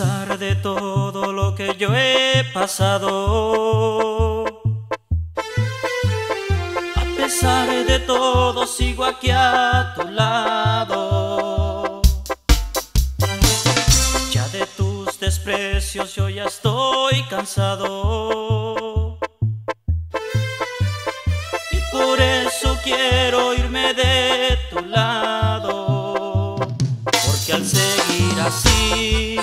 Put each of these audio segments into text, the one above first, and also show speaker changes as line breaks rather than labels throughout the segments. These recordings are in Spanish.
pesar de todo lo que yo he pasado, a pesar de todo sigo aquí a tu lado. Ya de tus desprecios yo ya estoy cansado. Y por eso quiero irme de tu lado. Porque al seguir así,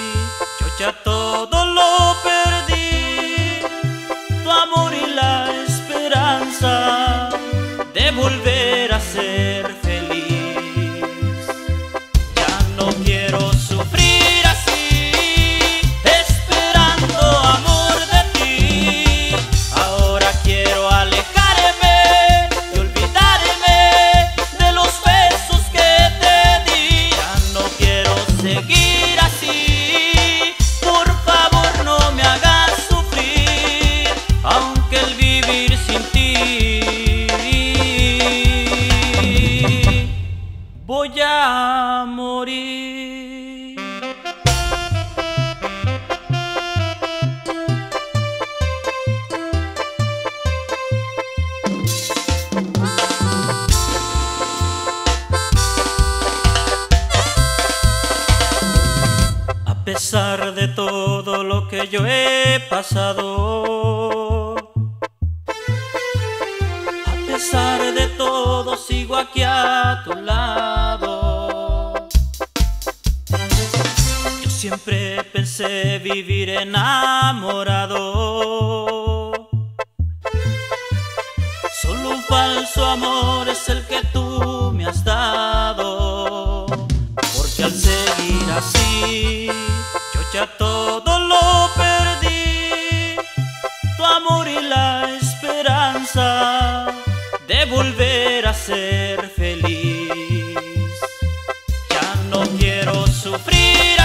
ya todo lo perdí. Tu amor y la esperanza de volver voy a morir. A pesar de todo lo que yo he pasado, a pesar de todo sigo aquí a tu lado. Siempre pensé vivir enamorado. Solo un falso amor es el que tú me has dado. Porque al seguir así, yo ya todo lo perdí. Tu amor y la esperanza de volver a ser feliz. Ya no quiero sufrir